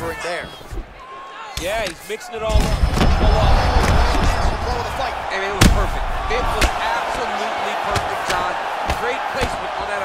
maneuvering there. Yeah, he's mixing it all up. All up. Flow the fight. And it was perfect. It was absolutely perfect, John. Great placement on that